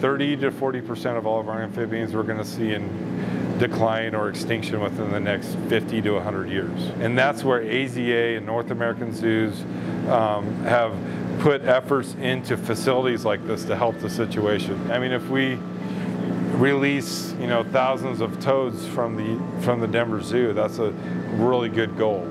30 to 40% of all of our amphibians we're going to see in decline or extinction within the next 50 to 100 years. And that's where AZA and North American zoos um, have put efforts into facilities like this to help the situation. I mean, if we release, you know, thousands of toads from the from the Denver Zoo, that's a really good goal.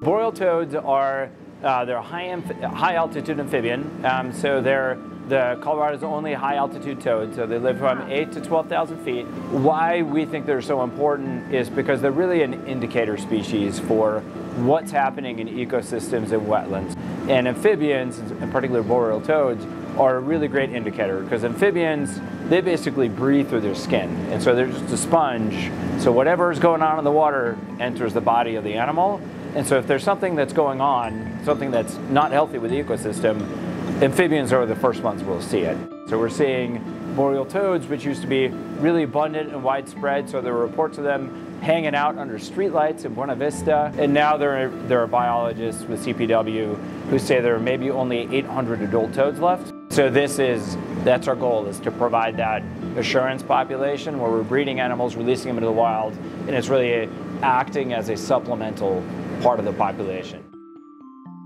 Boreal toads are uh, they're high, high altitude amphibian, um, so they're the Colorado's only high altitude toad, so they live from 8 to 12,000 feet. Why we think they're so important is because they're really an indicator species for what's happening in ecosystems and wetlands. And amphibians, in particular boreal toads, are a really great indicator because amphibians, they basically breathe through their skin. And so they're just a sponge. So whatever is going on in the water enters the body of the animal. And so if there's something that's going on, something that's not healthy with the ecosystem, amphibians are the first ones we'll see it. So we're seeing boreal toads, which used to be really abundant and widespread. So there were reports of them hanging out under streetlights in Buena Vista. And now there are, there are biologists with CPW who say there are maybe only 800 adult toads left. So this is, that's our goal, is to provide that assurance population where we're breeding animals, releasing them into the wild, and it's really acting as a supplemental part of the population.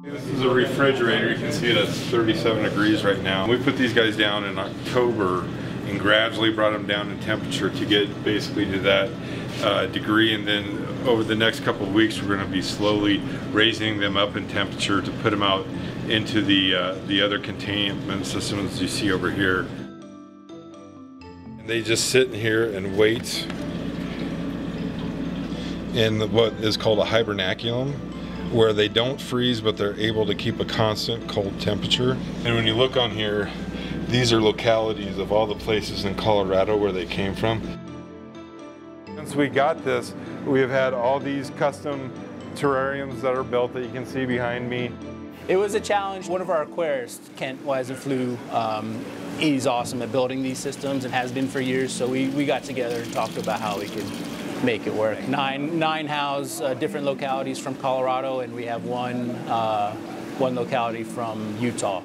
This is a refrigerator. You can see it at 37 degrees right now. We put these guys down in October and gradually brought them down in temperature to get basically to that uh, degree and then over the next couple of weeks we're going to be slowly raising them up in temperature to put them out into the uh, the other containment systems you see over here. And they just sit in here and wait in what is called a hibernaculum where they don't freeze but they're able to keep a constant cold temperature. And when you look on here, these are localities of all the places in Colorado where they came from. Since we got this, we have had all these custom terrariums that are built that you can see behind me. It was a challenge. One of our aquarists, Kent Weisenflew, um, he's awesome at building these systems and has been for years, so we, we got together and talked about how we could make it work. Nine, nine house uh, different localities from Colorado, and we have one, uh, one locality from Utah.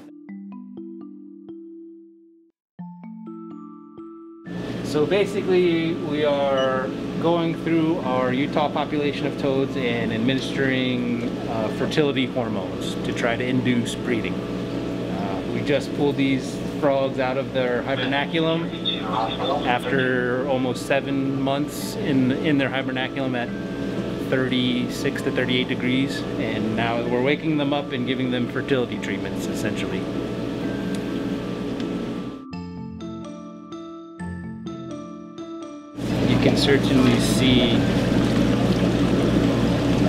So basically, we are going through our Utah population of toads and administering uh, fertility hormones to try to induce breeding. Uh, we just pulled these frogs out of their hibernaculum after almost seven months in, in their hibernaculum at 36 to 38 degrees and now we're waking them up and giving them fertility treatments essentially. You can certainly see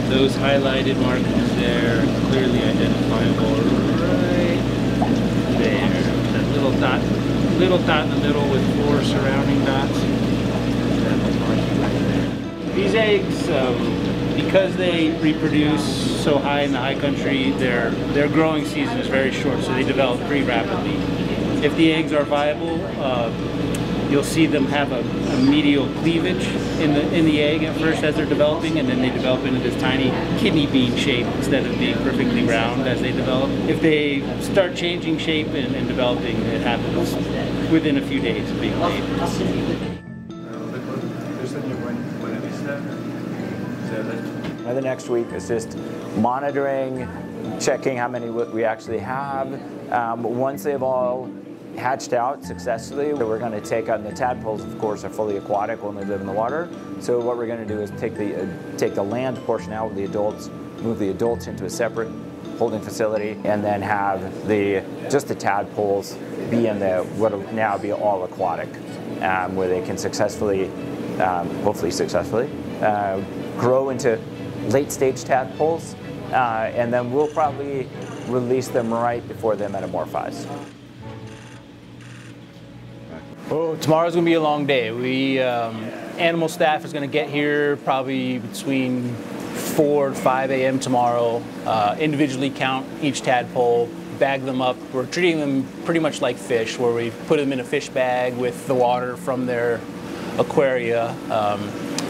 those highlighted markings there clearly identifiable right there. That little dot little dot in the middle with four surrounding dots. These eggs, um, because they reproduce so high in the high country, their their growing season is very short, so they develop pretty rapidly. If the eggs are viable, uh, you'll see them have a, a, medial cleavage in the in the egg at first as they're developing, and then they develop into this tiny kidney bean shape instead of being perfectly round as they develop. If they start changing shape and, and developing, it happens within a few days of being laid. The next week is just monitoring, checking how many we actually have. Um, once they've all hatched out successfully. We're going to take on the tadpoles, of course, are fully aquatic when they live in the water. So what we're going to do is take the uh, take the land portion out with the adults, move the adults into a separate holding facility, and then have the just the tadpoles be in the what will now be all aquatic, um, where they can successfully, um, hopefully successfully, uh, grow into late stage tadpoles, uh, and then we'll probably release them right before they metamorphize. Oh, tomorrow's gonna be a long day. We um, animal staff is gonna get here probably between 4 to 5 a.m. tomorrow. Uh, individually count each tadpole, bag them up. We're treating them pretty much like fish, where we put them in a fish bag with the water from their aquaria, um,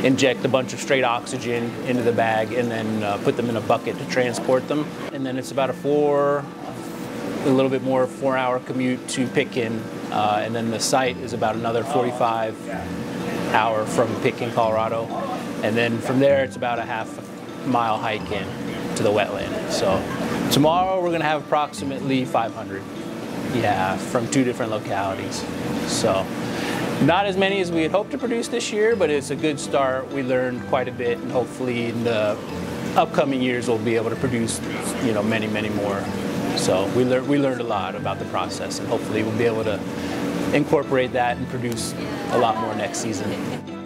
inject a bunch of straight oxygen into the bag, and then uh, put them in a bucket to transport them. And then it's about a four a little bit more four-hour commute to Pitkin, uh, and then the site is about another 45 hour from Pitkin, Colorado, and then from there it's about a half mile hike in to the wetland. So tomorrow we're gonna have approximately 500. Yeah, from two different localities. So not as many as we had hoped to produce this year, but it's a good start. We learned quite a bit, and hopefully in the upcoming years we'll be able to produce, you know, many, many more. So we learned we learned a lot about the process, and hopefully we'll be able to incorporate that and produce a lot more next season.